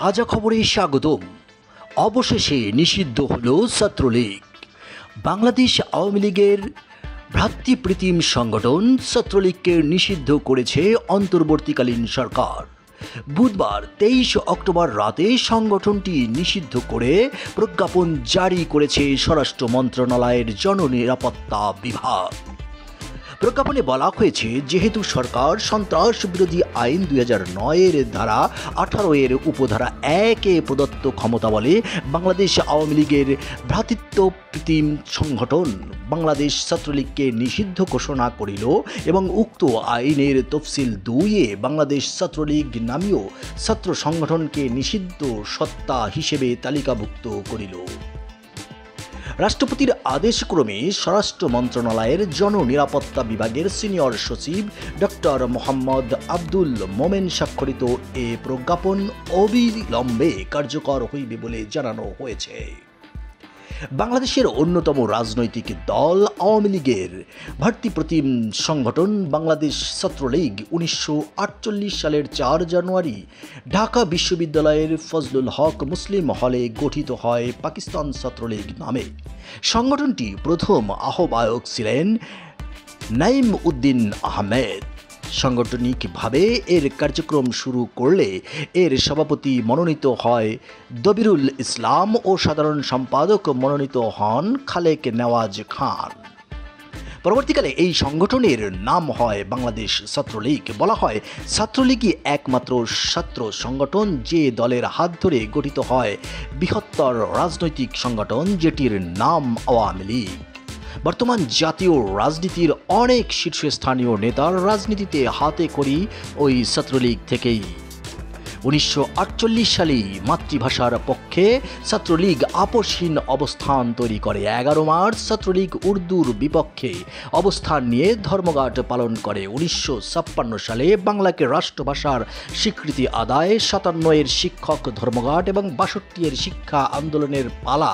তাজা খবরে স্বাগতম। অবশেষে নিষিদ্ধ হল ছাত্রলীগ। বাংলাদেশ আওয়ামী লীগের ভ্রাতৃপ্রীতিম সংগঠন ছাত্রলীগকে নিষিদ্ধ করেছে অন্তর্বর্তীকালীন সরকার। বুধবার তেইশ অক্টোবর রাতে সংগঠনটি নিষিদ্ধ করে প্রজ্ঞাপন জারি করেছে স্বরাষ্ট্র মন্ত্রণালয়ের জননিরাপত্তা বিভাগ। প্রজ্ঞাপনে বলা হয়েছে, যেহেতু সরকার সন্ত্রাস বিরোধী আইন দুই হাজার নয়ের ধারা আঠারো এর উপধারা একে প্রদত্ত ক্ষমতা বলে বাংলাদেশ আওয়ামী লীগের ভ্রাতৃত্ব প্রীতিম সংগঠন বাংলাদেশ ছাত্রলীগকে নিষিদ্ধ ঘোষণা করিল এবং উক্ত আইনের তফসিল দুইয়ে বাংলাদেশ ছাত্রলীগ নামীয় ছাত্র সংগঠনকে নিষিদ্ধ সত্তা হিসেবে তালিকাভুক্ত করিল। রাষ্ট্রপতির আদেশক্রমে স্বরাষ্ট্র মন্ত্রণালয়ের জননিরাপত্তা বিভাগের সিনিয়র সচিব ডক্টর মোহাম্মদ আব্দুল মোমেন স্বাক্ষরিত এ প্রজ্ঞাপন অবিলম্বে কার্যকর হইবে বলে জানানো হয়েছে। বাংলাদেশের অন্যতম রাজনৈতিক দল আওয়ামী লীগের ভর্তিপ্রতিম সংগঠন বাংলাদেশ ছাত্রলীগ উনিশশো আটচল্লিশ সালের চার জানুয়ারি ঢাকা বিশ্ববিদ্যালয়ের ফজলুল হক মুসলিম হলে গঠিত হয় পাকিস্তান ছাত্রলীগ নামে। সংগঠনটি প্রথম আহ্বায়ক ছিলেন নাইম উদ্দিন আহমেদ। সাংগঠনিকভাবে এর কার্যক্রম শুরু করলে এর সভাপতি মনোনীত হয়? দবিরুল ইসলাম ও সাধারণ সম্পাদক মনোনীত হন খালেক নেওয়াজ খান। পরবর্তীকালে এই সংগঠনের নাম হয় বাংলাদেশ ছাত্রলীগ। বলা হয়, ছাত্রলীগই একমাত্র ছাত্র সংগঠন যে দলের হাত ধরে গঠিত হয়। বৃহত্তর রাজনৈতিক সংগঠন যেটির নাম আওয়ামী লীগ। বর্তমান জাতীয় রাজনীতির অনেক শীর্ষস্থানীয় নেতার রাজনীতিতে হাতে করি ওই ছাত্রলীগ থেকেই। উনিশশো আটচল্লিশ সালে মাতৃভাষার পক্ষে ছাত্রলীগ আপসহীন অবস্থান তৈরি করে। এগারো মার্চ ছাত্রলীগ উর্দুর বিপক্ষে অবস্থান নিয়ে ধর্মঘাট পালন করে। উনিশশো ছাপ্পান্ন সালে বাংলাকে রাষ্ট্রভাষার স্বীকৃতি আদায় সাতান্ন এর শিক্ষক ধর্মঘট এবং বাষট্টি এর শিক্ষা আন্দোলনের পালা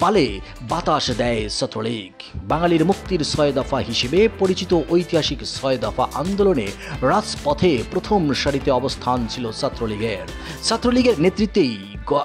পালে বাতাস দেয় ছাত্রলীগ। বাঙালির মুক্তির ছয় দফা হিসেবে পরিচিত ঐতিহাসিক ছয় দফা আন্দোলনে রাজপথে প্রথম সারিতে অবস্থান ছিল ছাত্রলীগের। ছাত্রলীগের নেতৃত্বেই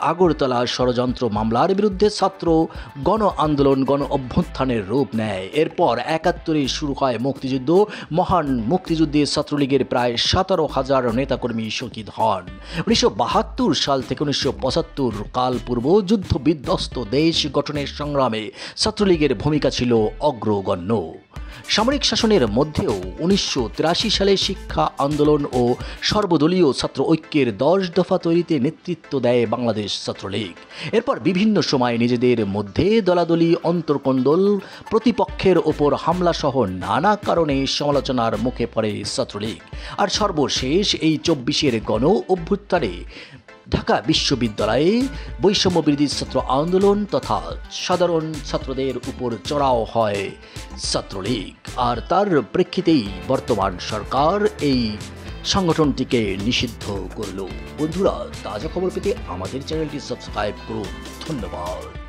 আগরতলা ষড়যন্ত্র মামলার বিরুদ্ধে ছাত্র গণ আন্দোলন, গণ অভ্যুত্থানের রূপ নেয়। এরপর একাত্তরে শুরু হয় মুক্তিযুদ্ধ। মহান মুক্তিযুদ্ধে ছাত্রলীগের প্রায় সতেরো হাজার নেতাকর্মী শহীদ হন। উনিশশো বাহাত্তর সাল থেকে উনিশশো পঁচাত্তর কাল পূর্ব যুদ্ধ বিধ্বস্ত দেশ গঠনের সংগ্রামে ছাত্রলীগের ভূমিকা ছিল অগ্রগণ্য। সামরিক শাসনের মধ্যেও উনিশশো তিরাশি সালে শিক্ষা, আন্দোলন ও সর্বদলীয় ছাত্র ঐক্যের দশ দফা তৈরিতে নেতৃত্ব দেয় বাংলাদেশ ছাত্রলীগ। এরপর বিভিন্ন সময় নিজেদের মধ্যে দলাদলি, অন্তর্কন্দল, প্রতিপক্ষের ওপর হামলা সহ নানা কারণে সমালোচনার মুখে পড়ে ছাত্রলীগ। আর সর্বশেষ এই চব্বিশের গণ অভ্যুত্থানে ঢাকা বিশ্ববিদ্যালয়ে বৈষম্য বিরোধী ছাত্র আন্দোলন তথা সাধারণ ছাত্রদের উপর চড়াও হয় ছাত্রলীগ। আর তার প্রেক্ষিতেই বর্তমান সরকার এই সংগঠনটিকে নিষিদ্ধ করল। বন্ধুরা, তাজা খবর পেতে আমাদের চ্যানেলটি সাবস্ক্রাইব করুন। ধন্যবাদ।